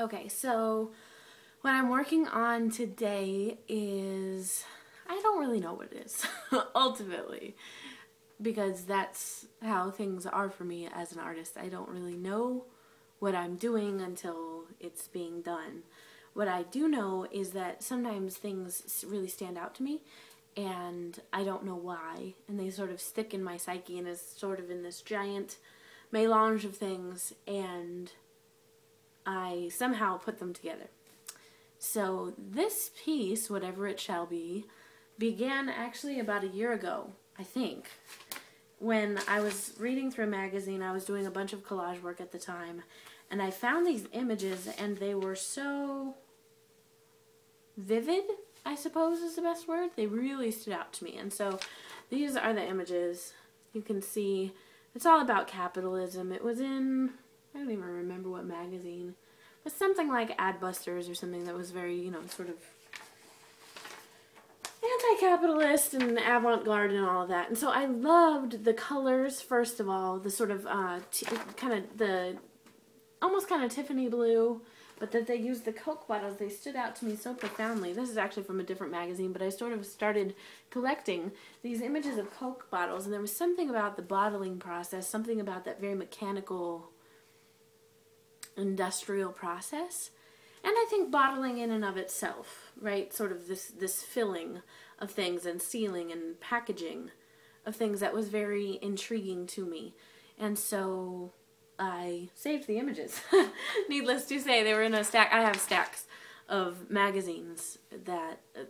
Okay, so what I'm working on today is I don't really know what it is ultimately because that's how things are for me as an artist. I don't really know what I'm doing until it's being done. What I do know is that sometimes things really stand out to me and I don't know why and they sort of stick in my psyche and is sort of in this giant melange of things and I somehow put them together. So this piece, whatever it shall be, began actually about a year ago, I think. When I was reading through a magazine, I was doing a bunch of collage work at the time, and I found these images and they were so vivid, I suppose is the best word. They really stood out to me. And so these are the images. You can see it's all about capitalism. It was in I don't even remember what magazine, but something like Adbusters or something that was very, you know, sort of anti-capitalist and avant-garde and all of that. And so I loved the colors, first of all, the sort of uh, kind of the almost kind of Tiffany blue, but that they used the Coke bottles. They stood out to me so profoundly. This is actually from a different magazine, but I sort of started collecting these images of Coke bottles, and there was something about the bottling process, something about that very mechanical industrial process. And I think bottling in and of itself, right? Sort of this, this filling of things and sealing and packaging of things that was very intriguing to me. And so I saved the images. Needless to say, they were in a stack. I have stacks of magazines that, uh,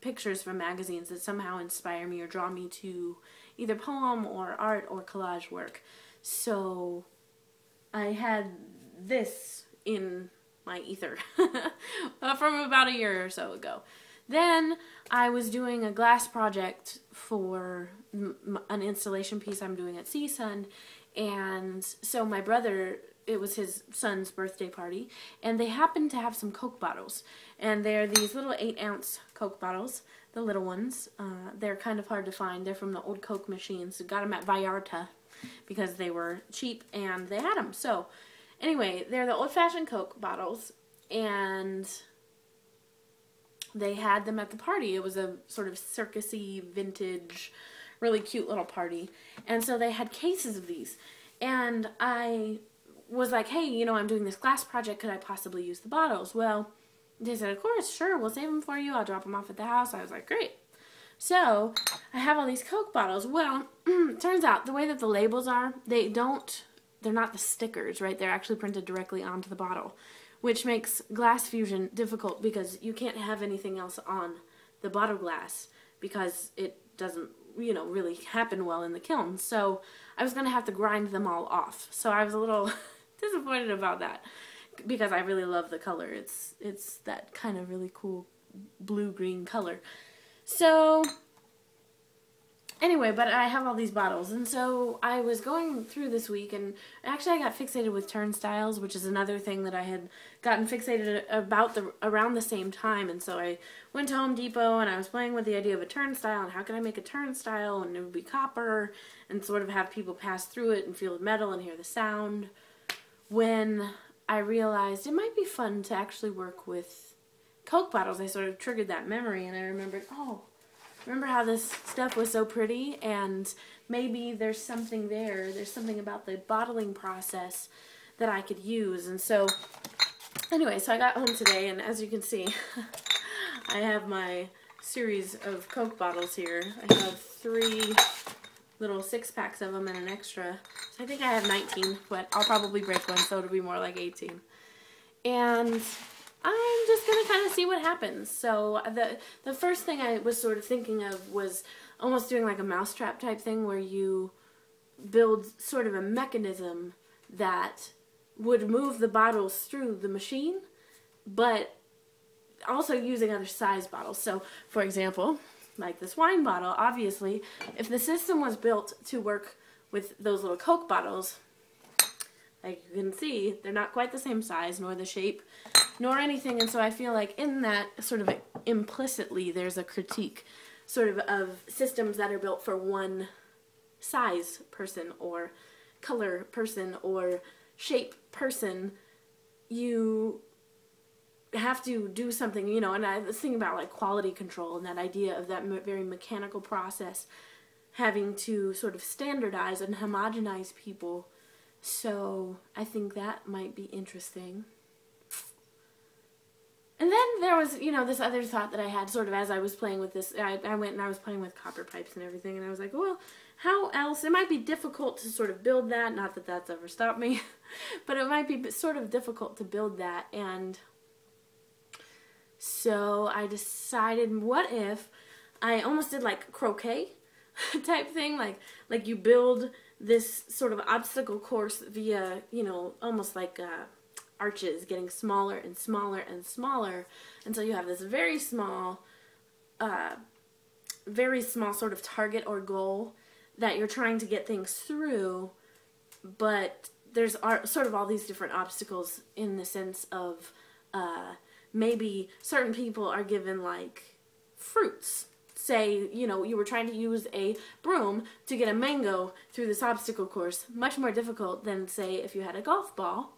pictures from magazines that somehow inspire me or draw me to either poem or art or collage work. So I had this in my ether uh, from about a year or so ago. Then I was doing a glass project for an installation piece I'm doing at CSUN, and so my brother, it was his son's birthday party, and they happened to have some Coke bottles, and they're these little eight ounce Coke bottles, the little ones. Uh, they're kind of hard to find. They're from the old Coke machines. got them at Vallarta because they were cheap and they had them. So Anyway, they're the old-fashioned Coke bottles, and they had them at the party. It was a sort of circusy, vintage, really cute little party. And so they had cases of these. And I was like, hey, you know, I'm doing this glass project. Could I possibly use the bottles? Well, they said, of course, sure, we'll save them for you. I'll drop them off at the house. I was like, great. So I have all these Coke bottles. Well, turns out the way that the labels are, they don't they're not the stickers, right? They're actually printed directly onto the bottle, which makes glass fusion difficult because you can't have anything else on the bottle glass because it doesn't, you know, really happen well in the kiln. So I was going to have to grind them all off. So I was a little disappointed about that because I really love the color. It's it's that kind of really cool blue-green color. So Anyway, but I have all these bottles, and so I was going through this week, and actually I got fixated with turnstiles, which is another thing that I had gotten fixated about the around the same time, and so I went to Home Depot, and I was playing with the idea of a turnstile, and how can I make a turnstile, and it would be copper, and sort of have people pass through it and feel the metal and hear the sound, when I realized it might be fun to actually work with Coke bottles. I sort of triggered that memory, and I remembered, oh, remember how this stuff was so pretty? And maybe there's something there. There's something about the bottling process that I could use. And so anyway so I got home today and as you can see I have my series of Coke bottles here. I have three little six packs of them and an extra. So I think I have 19 but I'll probably break one so it'll be more like 18 and I'm just to kind of see what happens. So the the first thing I was sort of thinking of was almost doing like a mousetrap type thing where you build sort of a mechanism that would move the bottles through the machine, but also using other size bottles. So, for example, like this wine bottle, obviously, if the system was built to work with those little Coke bottles, like you can see, they're not quite the same size nor the shape nor anything. And so I feel like in that sort of implicitly there's a critique sort of of systems that are built for one size person or color person or shape person. You have to do something, you know, and I was thinking about like quality control and that idea of that very mechanical process having to sort of standardize and homogenize people. So I think that might be interesting. There was, you know, this other thought that I had sort of as I was playing with this. I, I went and I was playing with copper pipes and everything, and I was like, well, how else? It might be difficult to sort of build that. Not that that's ever stopped me, but it might be sort of difficult to build that. And so I decided, what if I almost did like croquet type thing, like like you build this sort of obstacle course via, you know, almost like uh, arches getting smaller and smaller and smaller until you have this very small, uh, very small sort of target or goal that you're trying to get things through, but there's sort of all these different obstacles in the sense of uh, maybe certain people are given like fruits. Say, you know, you were trying to use a broom to get a mango through this obstacle course, much more difficult than, say, if you had a golf ball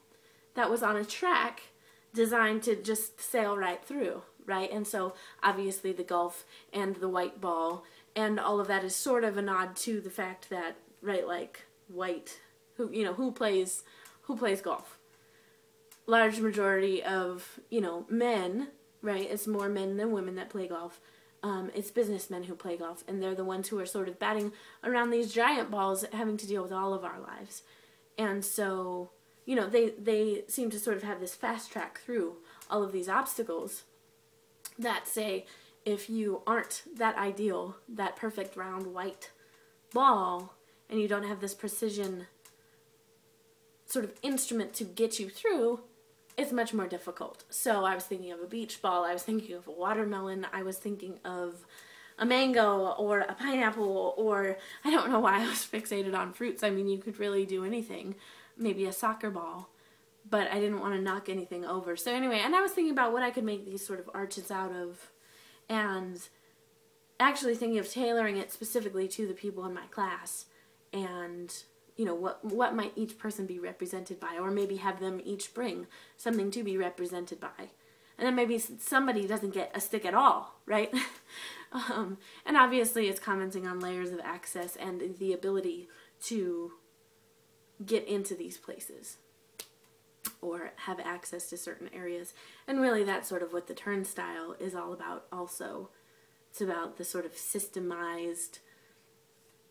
that was on a track designed to just sail right through, right? And so, obviously, the golf and the white ball and all of that is sort of a nod to the fact that, right, like, white, who, you know, who plays, who plays golf? Large majority of, you know, men, right? It's more men than women that play golf um, it's businessmen who play golf, and they're the ones who are sort of batting around these giant balls, having to deal with all of our lives. And so, you know, they they seem to sort of have this fast track through all of these obstacles that say if you aren't that ideal, that perfect round white ball, and you don't have this precision sort of instrument to get you through, it's much more difficult. So I was thinking of a beach ball, I was thinking of a watermelon, I was thinking of a mango or a pineapple or I don't know why I was fixated on fruits. I mean, you could really do anything. Maybe a soccer ball. But I didn't want to knock anything over. So anyway, and I was thinking about what I could make these sort of arches out of and actually thinking of tailoring it specifically to the people in my class and you know what what might each person be represented by or maybe have them each bring something to be represented by and then maybe somebody doesn't get a stick at all right um, and obviously it's commenting on layers of access and the ability to get into these places or have access to certain areas and really that's sort of what the turnstile is all about also it's about the sort of systemized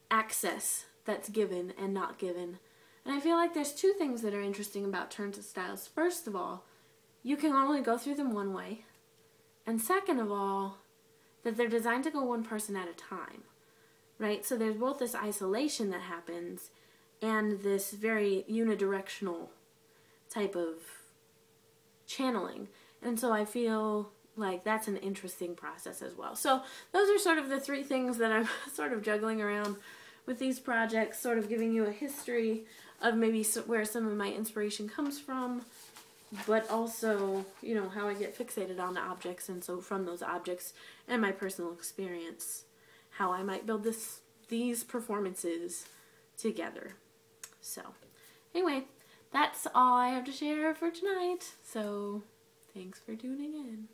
access that's given and not given. And I feel like there's two things that are interesting about turnstiles. First of all, you can only go through them one way. And second of all, that they're designed to go one person at a time. Right? So there's both this isolation that happens and this very unidirectional type of channeling. And so I feel like that's an interesting process as well. So those are sort of the three things that I'm sort of juggling around with these projects, sort of giving you a history of maybe where some of my inspiration comes from, but also, you know, how I get fixated on the objects, and so from those objects and my personal experience, how I might build this these performances together. So, anyway, that's all I have to share for tonight. So, thanks for tuning in.